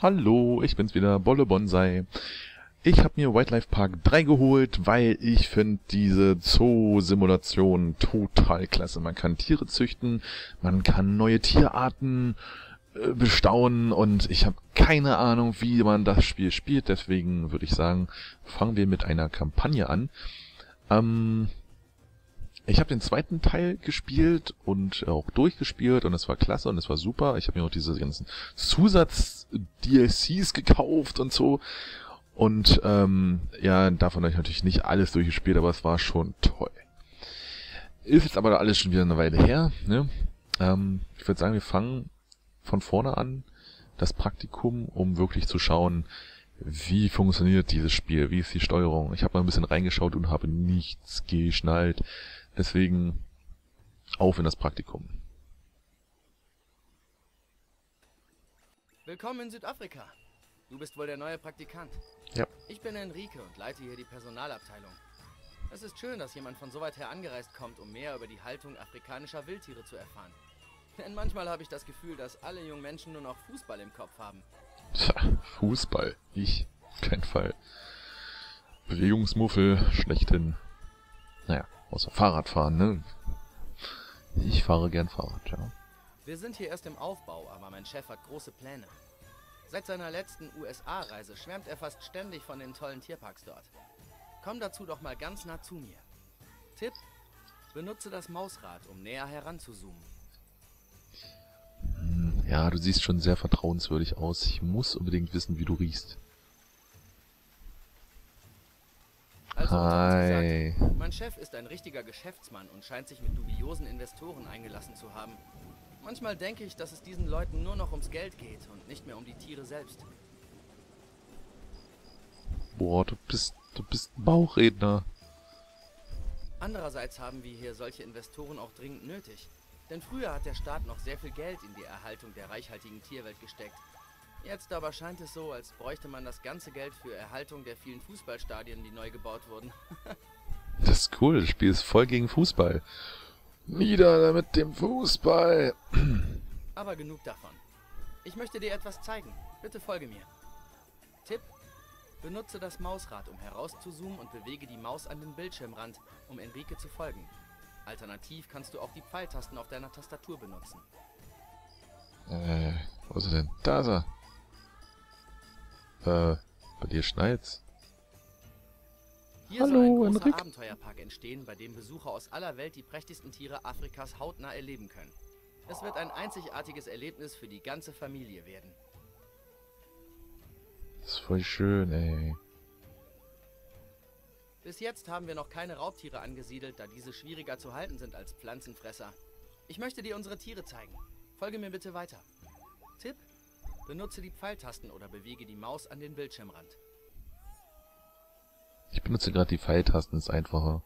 Hallo, ich bin's wieder, Bolle Bonsai. Ich habe mir Wildlife Park 3 geholt, weil ich finde diese Zoo-Simulation total klasse. Man kann Tiere züchten, man kann neue Tierarten äh, bestaunen und ich habe keine Ahnung, wie man das Spiel spielt. Deswegen würde ich sagen, fangen wir mit einer Kampagne an. Ähm, ich habe den zweiten Teil gespielt und auch durchgespielt und es war klasse und es war super. Ich habe mir auch diese ganzen Zusatz-DLCs gekauft und so. Und ähm, ja, davon habe ich natürlich nicht alles durchgespielt, aber es war schon toll. Ist jetzt aber alles schon wieder eine Weile her. Ne? Ähm, ich würde sagen, wir fangen von vorne an, das Praktikum, um wirklich zu schauen, wie funktioniert dieses Spiel, wie ist die Steuerung. Ich habe mal ein bisschen reingeschaut und habe nichts geschnallt. Deswegen auf in das Praktikum. Willkommen in Südafrika. Du bist wohl der neue Praktikant. Ja. Ich bin Enrique und leite hier die Personalabteilung. Es ist schön, dass jemand von so weit her angereist kommt, um mehr über die Haltung afrikanischer Wildtiere zu erfahren. Denn manchmal habe ich das Gefühl, dass alle jungen Menschen nur noch Fußball im Kopf haben. Tja, Fußball. Ich. Auf keinen Fall. Bewegungsmuffel schlechthin. Naja, außer Fahrradfahren, ne? Ich fahre gern Fahrrad, ja. Wir sind hier erst im Aufbau, aber mein Chef hat große Pläne. Seit seiner letzten USA-Reise schwärmt er fast ständig von den tollen Tierparks dort. Komm dazu doch mal ganz nah zu mir. Tipp: Benutze das Mausrad, um näher heranzuzoomen. Ja, du siehst schon sehr vertrauenswürdig aus. Ich muss unbedingt wissen, wie du riechst. Also, Hi. gesagt, mein Chef ist ein richtiger Geschäftsmann und scheint sich mit dubiosen Investoren eingelassen zu haben. Manchmal denke ich, dass es diesen Leuten nur noch ums Geld geht und nicht mehr um die Tiere selbst. Boah, du bist, du bist ein Bauchredner. Andererseits haben wir hier solche Investoren auch dringend nötig. Denn früher hat der Staat noch sehr viel Geld in die Erhaltung der reichhaltigen Tierwelt gesteckt. Jetzt aber scheint es so, als bräuchte man das ganze Geld für Erhaltung der vielen Fußballstadien, die neu gebaut wurden. Das ist cool, das Spiel ist voll gegen Fußball. Nieder mit dem Fußball. Aber genug davon. Ich möchte dir etwas zeigen. Bitte folge mir. Tipp. Benutze das Mausrad, um herauszuzoomen und bewege die Maus an den Bildschirmrand, um Enrique zu folgen. Alternativ kannst du auch die Pfeiltasten auf deiner Tastatur benutzen. Äh, wo ist er denn? Da ist er. Äh, bei dir schneit's. Hier Hallo, soll ein großer. Abenteuerpark entstehen, bei dem Besucher aus aller Welt die prächtigsten Tiere Afrikas hautnah erleben können. Es wird ein einzigartiges Erlebnis für die ganze Familie werden. Das ist voll schön, ey. Bis jetzt haben wir noch keine Raubtiere angesiedelt, da diese schwieriger zu halten sind als Pflanzenfresser. Ich möchte dir unsere Tiere zeigen. Folge mir bitte weiter. Tipp: Benutze die Pfeiltasten oder bewege die Maus an den Bildschirmrand. Ich benutze gerade die Pfeiltasten, ist einfacher.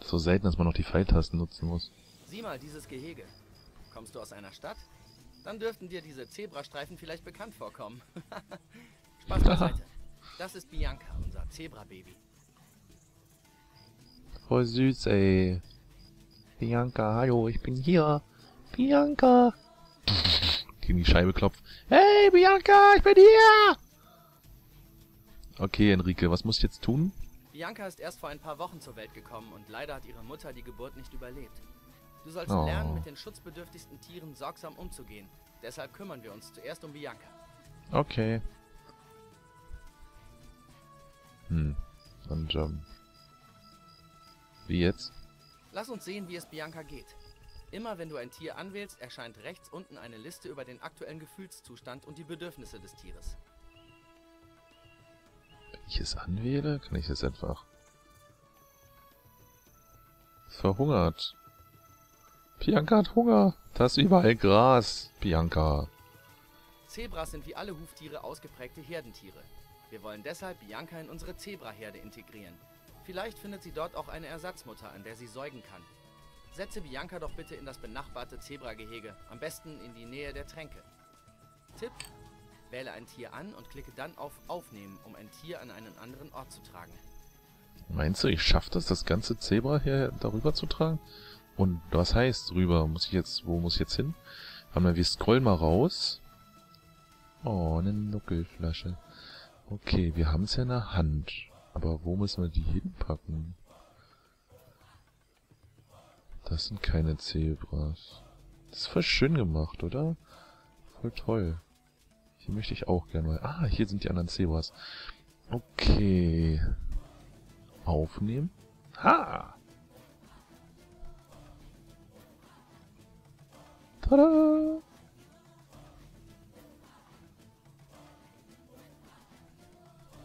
So selten, dass man noch die Pfeiltasten nutzen muss. Sieh mal dieses Gehege. Kommst du aus einer Stadt? Dann dürften dir diese Zebrastreifen vielleicht bekannt vorkommen. Spaß beiseite. Das ist Bianca, unser Zebrababy. Voll süß, ey. Bianca, hallo, ich bin hier. Bianca. Gegen die Scheibe klopft. Hey, Bianca, ich bin hier! Okay, Enrique, was muss ich jetzt tun? Bianca ist erst vor ein paar Wochen zur Welt gekommen und leider hat ihre Mutter die Geburt nicht überlebt. Du sollst Oh. lernen, mit den schutzbedürftigsten Tieren sorgsam umzugehen. Deshalb kümmern wir uns zuerst um Bianca. Okay. Hm. Und, ähm. Wie jetzt? Lass uns sehen, wie es Bianca geht. Immer wenn du ein Tier anwählst, erscheint rechts unten eine Liste über den aktuellen Gefühlszustand und die Bedürfnisse des Tieres. Ich es anwähle, kann ich es einfach. Verhungert. Bianca hat Hunger. Da ist überall Gras. Bianca. Zebras sind wie alle Huftiere ausgeprägte Herdentiere. Wir wollen deshalb Bianca in unsere Zebraherde integrieren. Vielleicht findet sie dort auch eine Ersatzmutter, an der sie säugen kann. Setze Bianca doch bitte in das benachbarte Zebragehege, am besten in die Nähe der Tränke. Tipp: Wähle ein Tier an und klicke dann auf Aufnehmen, um ein Tier an einen anderen Ort zu tragen. Meinst du, ich schaff das, das ganze Zebra hier darüber zu tragen? Und was heißt rüber? Muss ich jetzt, wo muss ich jetzt hin? Warte mal, wir scrollen mal raus. Oh, eine Nuckelflasche. Okay, wir haben es ja in der Hand. Aber wo müssen wir die hinpacken? Das sind keine Zebras. Das ist voll schön gemacht, oder? Voll toll. Hier möchte ich auch gerne mal... Ah, hier sind die anderen Zebras. Okay. Aufnehmen. Ha! Tada!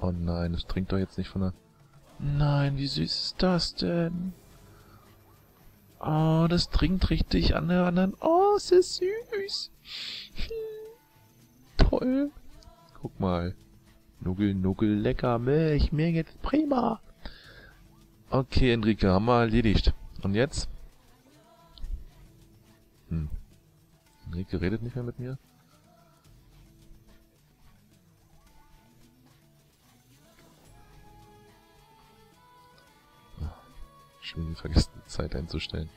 Oh nein, das trinkt doch jetzt nicht von der... Nein, wie süß ist das denn? Oh, das trinkt richtig an der anderen... Oh, es ist süß. Toll. Guck mal. Nuggel, Nuggel, lecker Milch, mir geht's prima. Okay, Enrique, haben wir erledigt. Und jetzt? Hm. Enrique redet nicht mehr mit mir? Schon vergessen, die Zeit einzustellen.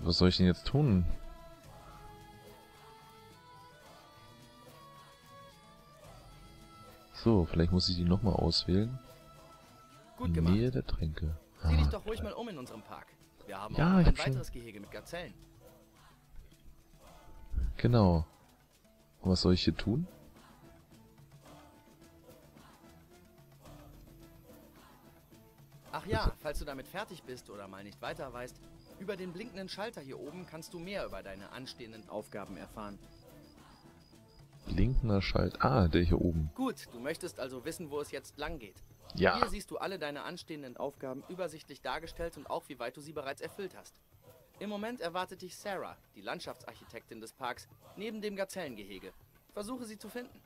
Was soll ich denn jetzt tun? So, vielleicht muss ich die nochmal auswählen. Gut gemacht. Nähe der Tränke. Sieh dich Ah, doch ruhig mal um in unserem Park. Wir haben Ja, auch ich ein hab schon- weiteres Gehege mit Gazellen. Genau. Und was soll ich hier tun? Ach ja, falls du damit fertig bist oder mal nicht weiter weißt, über den blinkenden Schalter hier oben kannst du mehr über deine anstehenden Aufgaben erfahren. Blinkender Schalt. Ah, der hier oben. Gut, du möchtest also wissen, wo es jetzt lang geht. Ja. Hier siehst du alle deine anstehenden Aufgaben übersichtlich dargestellt und auch wie weit du sie bereits erfüllt hast. Im Moment erwartet dich Sarah, die Landschaftsarchitektin des Parks, neben dem Gazellengehege. Versuche sie zu finden.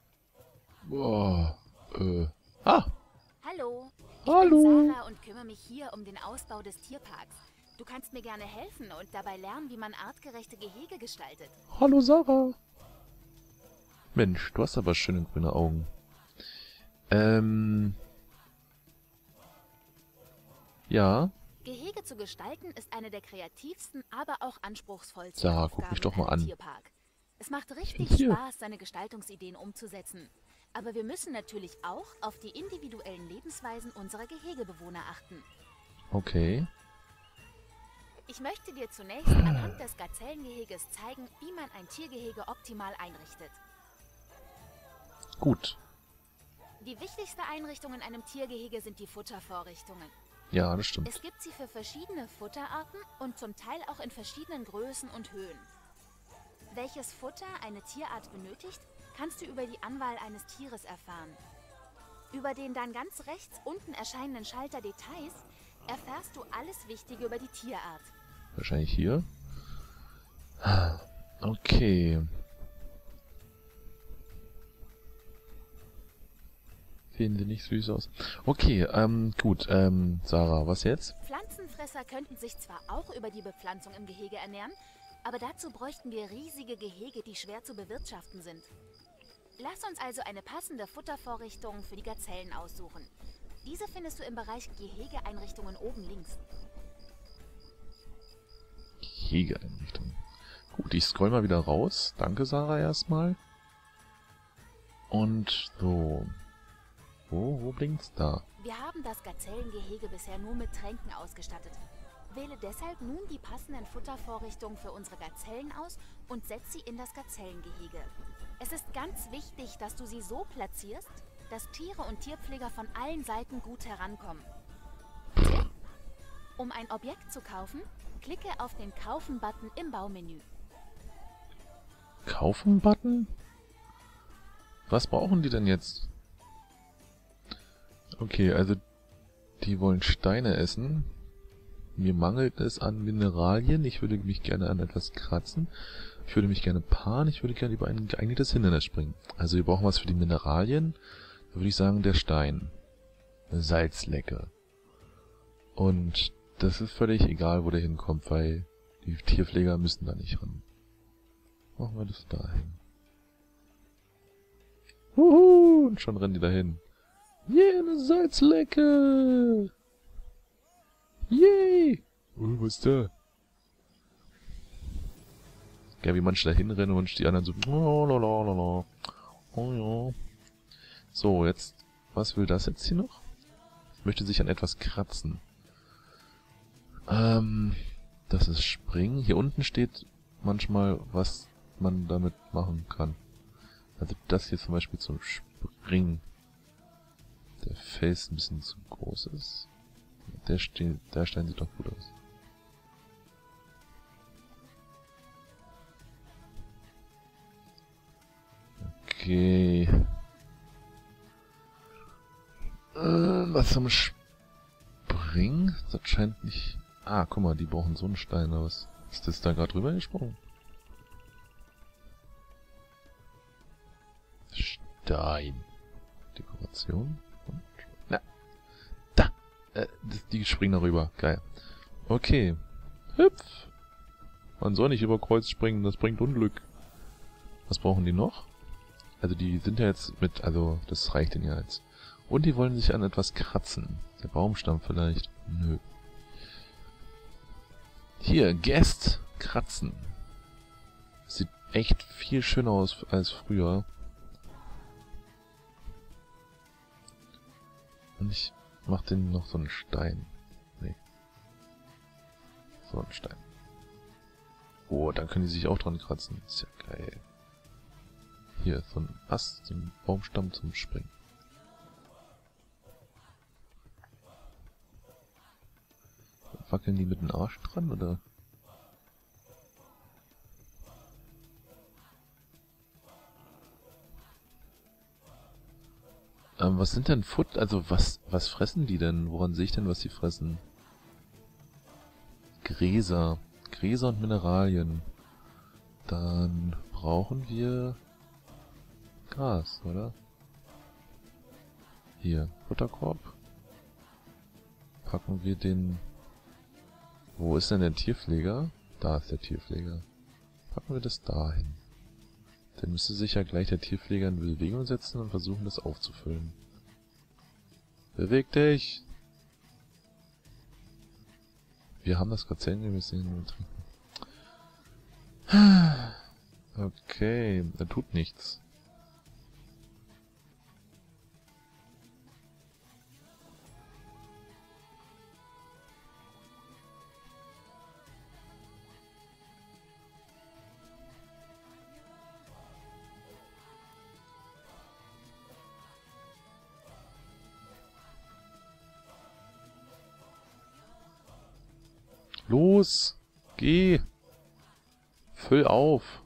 Boah. Äh. Ah. Hallo, ich Hallo. bin Sarah und kümmere mich hier um den Ausbau des Tierparks. Du kannst mir gerne helfen und dabei lernen, wie man artgerechte Gehege gestaltet. Hallo Sarah. Mensch, du hast aber schöne grüne Augen. Ähm. Ja. Gehege zu gestalten ist eine der kreativsten, aber auch anspruchsvollsten Sarah, guck mich doch mal an. Tierpark. Es macht richtig hier. Spaß, seine Gestaltungsideen umzusetzen. Aber wir müssen natürlich auch auf die individuellen Lebensweisen unserer Gehegebewohner achten. Okay. Ich möchte dir zunächst anhand des Gazellengeheges zeigen, wie man ein Tiergehege optimal einrichtet. Gut. Die wichtigste Einrichtung in einem Tiergehege sind die Futtervorrichtungen. Ja, das stimmt. Es gibt sie für verschiedene Futterarten und zum Teil auch in verschiedenen Größen und Höhen. Welches Futter eine Tierart benötigt, kannst du über die Anwahl eines Tieres erfahren. Über den dann ganz rechts unten erscheinenden Schalter Details erfährst du alles Wichtige über die Tierart. Wahrscheinlich hier. Okay. Sehen sie nicht süß aus. Okay, ähm, gut, ähm, Sarah, was jetzt? Pflanzenfresser könnten sich zwar auch über die Bepflanzung im Gehege ernähren, aber dazu bräuchten wir riesige Gehege, die schwer zu bewirtschaften sind. Lass uns also eine passende Futtervorrichtung für die Gazellen aussuchen. Diese findest du im Bereich Gehegeeinrichtungen oben links. Jägereinrichtung. Gut, ich scroll mal wieder raus. Danke, Sarah, erstmal. Und so. Wo, wo blinkt's da? Wir haben das Gazellengehege bisher nur mit Tränken ausgestattet. Wähle deshalb nun die passenden Futtervorrichtungen für unsere Gazellen aus und setz sie in das Gazellengehege. Es ist ganz wichtig, dass du sie so platzierst, dass Tiere und Tierpfleger von allen Seiten gut herankommen. Tipp: Um ein Objekt zu kaufen, klicke auf den Kaufen-Button im Baumenü. Kaufen-Button? Was brauchen die denn jetzt? Okay, also die wollen Steine essen. Mir mangelt es an Mineralien. Ich würde mich gerne an etwas kratzen. Ich würde mich gerne paaren. Ich würde gerne über ein geeignetes Hindernis springen. Also wir brauchen was für die Mineralien. Da würde ich sagen, der Stein. Eine Salzlecke. Und das ist völlig egal, wo der hinkommt, weil die Tierpfleger müssen da nicht ran. Machen wir das dahin. Huhu, und schon rennen die dahin. Yeah, eine Salzlecke! Yay! Oh, was ist da? Ja, wie manche da hinrennen und die anderen so, lalalala. oh ja. So, jetzt, was will das jetzt hier noch? Möchte sich an etwas kratzen. Ähm, das ist Springen. Hier unten steht manchmal, was man damit machen kann. Also das hier zum Beispiel zum Springen. Der Face ein bisschen zu groß ist. Der, Ste der Stein sieht doch gut aus. Okay. Äh, was zum Springen? Das scheint nicht... Ah, guck mal, die brauchen so einen Stein, oder was? Ist das da gerade rüber gesprungen? Stein. Dekoration. Äh, die springen darüber. Geil. Okay. Hüpf! Man soll nicht über Kreuz springen, das bringt Unglück. Was brauchen die noch? Also die sind ja jetzt mit, also das reicht denen ja jetzt. Und die wollen sich an etwas kratzen. Der Baumstamm vielleicht. Nö. Hier, Guest kratzen. Sieht echt viel schöner aus als früher. Und ich mach den noch so einen Stein. Nee. So einen Stein. Oh, dann können die sich auch dran kratzen. Ist ja geil. Hier, so ein Ast, so ein Baumstamm zum Springen. Wackeln die mit dem Arsch dran, oder? Was sind denn Foot... Also, was, was fressen die denn? Woran sehe ich denn, was sie fressen? Gräser. Gräser und Mineralien. Dann brauchen wir... Gras, oder? Hier, Futterkorb. Packen wir den wo ist denn der Tierpfleger? Da ist der Tierpfleger. Packen wir das da hin. Dann müsste sich ja gleich der Tierpfleger in Bewegung setzen und versuchen, das aufzufüllen. Beweg dich! Wir haben das Gazellen, wir müssen ihn nur trinken. Okay, er tut nichts. Los! Geh! Füll auf!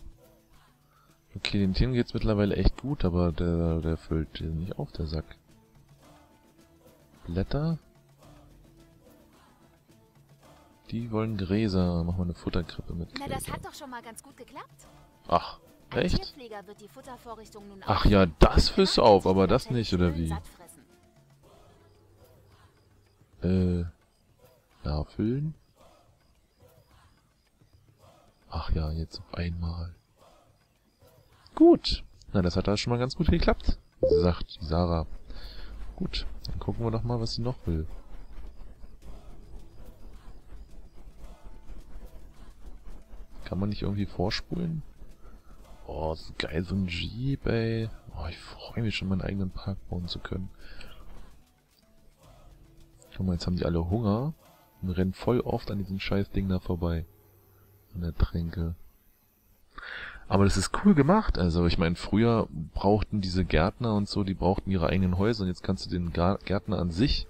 Okay, den Tieren geht's mittlerweile echt gut, aber der, der füllt nicht auf, der Sack. Blätter? Die wollen Gräser. Machen wir eine Futterkrippe mit Na, das hat doch schon mal ganz gut geklappt. Ach, echt? Ach ja, das füllst du auf, aber das nicht, oder wie? Äh, nachfüllen? Ach ja, jetzt auf einmal. Gut. Na, das hat da schon mal ganz gut geklappt. Sagt die Sarah. Gut, dann gucken wir doch mal, was sie noch will. Kann man nicht irgendwie vorspulen? Oh, so geil, so ein Jeep, ey. Oh, ich freue mich schon, meinen eigenen Park bauen zu können. Guck mal, jetzt haben die alle Hunger und rennen voll oft an diesem scheiß Ding da vorbei. An der Tränke. Aber das ist cool gemacht. Also ich meine, früher brauchten diese Gärtner und so, die brauchten ihre eigenen Häuser und jetzt kannst du den Gärtner an sich,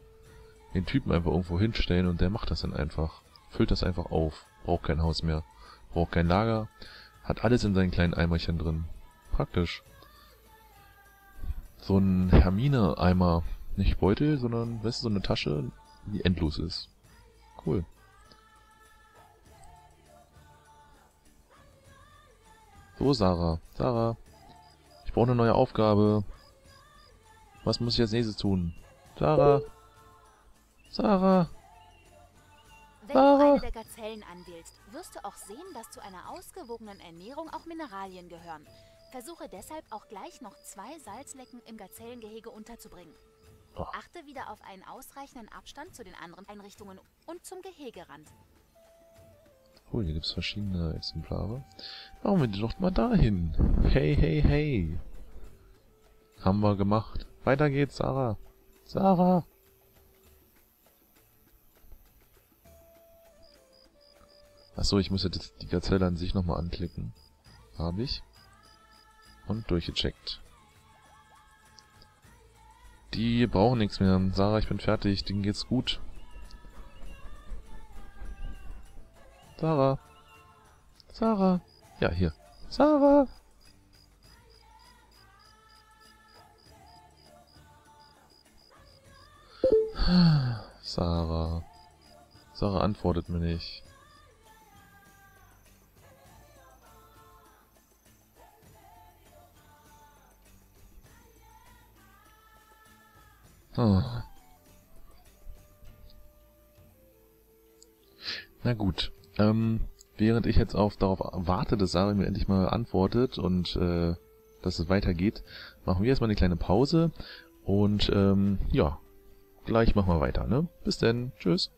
den Typen einfach irgendwo hinstellen und der macht das dann einfach. Füllt das einfach auf. Braucht kein Haus mehr. Braucht kein Lager. Hat alles in seinen kleinen Eimerchen drin. Praktisch. So ein Hermine-Eimer. Nicht Beutel, sondern, weißt du, so eine Tasche, die endlos ist. Cool. So, Sarah. Sarah. Ich brauche eine neue Aufgabe. Was muss ich als nächstes tun? Sarah. Sarah. Wenn Sarah. du eine der Gazellen anwählst, wirst du auch sehen, dass zu einer ausgewogenen Ernährung auch Mineralien gehören. Versuche deshalb auch gleich noch zwei Salzlecken im Gazellengehege unterzubringen. Achte wieder auf einen ausreichenden Abstand zu den anderen Einrichtungen und zum Gehegerand. Cool, hier gibt's verschiedene Exemplare. Machen wir die doch mal dahin. Hey, hey, hey. Haben wir gemacht. Weiter geht's, Sarah. Sarah! Achso, ich muss jetzt die Gazelle an sich nochmal anklicken. Habe ich. Und durchgecheckt. Die brauchen nichts mehr. Sarah, ich bin fertig. Denen geht's gut. Sarah. Sarah. Ja, hier. Sarah. Sarah. Sarah antwortet mir nicht. Oh. Na gut. Ähm, während ich jetzt auf darauf warte, dass Sarah mir endlich mal antwortet und äh, dass es weitergeht, machen wir erstmal eine kleine Pause und ähm, ja, gleich machen wir weiter, ne? Bis denn. Tschüss.